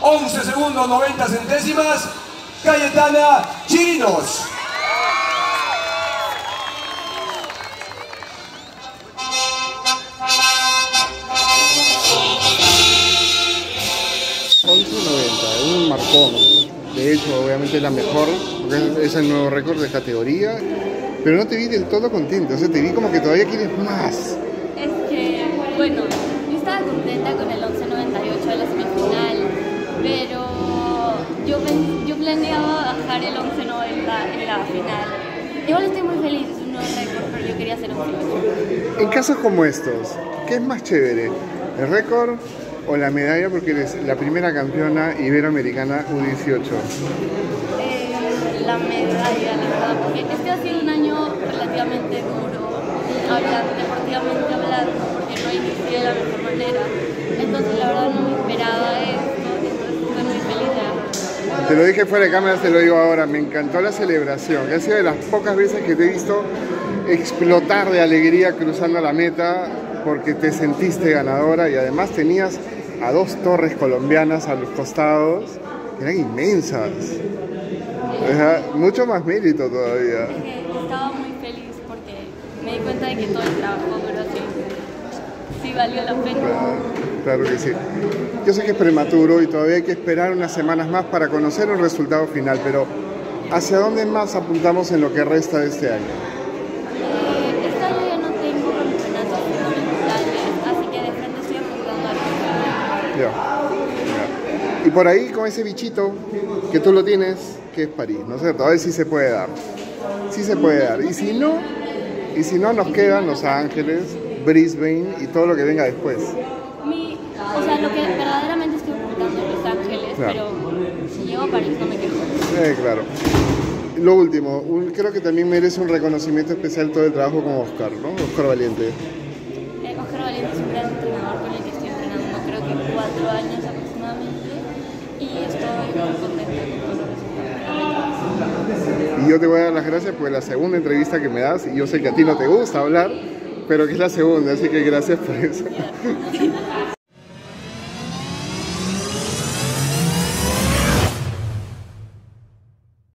11 segundos 90 centésimas, Cayetana Chirinos. un marcón. De hecho, obviamente la mejor, porque es el nuevo récord de categoría. Pero no te vi del todo contento, o sea, te vi como que todavía quieres más. Es que, bueno, yo estaba contenta con el 11.90 en la final. Igual estoy muy feliz, es un nuevo récord, pero yo quería hacer un 11.98. En casos como estos, ¿qué es más chévere? ¿El récord o la medalla porque eres la primera campeona iberoamericana U18? Eh, la medalla, la verdad, porque este ha sido un año relativamente duro, hablando, deportivamente hablando, porque no inicié de la mejor manera. Entonces, la verdad, no me esperaba esto, entonces estoy muy feliz de Te lo dije fuera de cámara, te lo digo ahora, me encantó la celebración, ha sido de las pocas veces que te he visto explotar de alegría cruzando la meta porque te sentiste ganadora y además tenías a dos torres colombianas a los costados que eran inmensas. mucho más mérito todavía. estaba muy feliz porque me di cuenta de que todo el trabajo pero sí, sí valió la pena. Claro, que sí. Yo sé que es prematuro y todavía hay que esperar unas semanas más para conocer el resultado final, pero ¿hacia dónde más apuntamos en lo que resta de este año? Y por ahí con ese bichito que tú lo tienes, que es París, ¿no es cierto? A ver si se puede dar. Si se puede dar. Y si no, y si no nos quedan Los Ángeles, Brisbane y todo lo que venga después. O sea, lo que verdaderamente estoy ocultando es Los Ángeles, pero si llego a París no me quejo. Eh, claro. Lo último, creo que también merece un reconocimiento especial todo el trabajo con Oscar, ¿no? Oscar Valiente. Eh, Oscar Valiente es un gran entrenador con el que estoy entrenando, creo que cuatro años y yo te voy a dar las gracias por la segunda entrevista que me das y yo sé que a ti no te gusta hablar, pero que es la segunda, así que gracias por eso.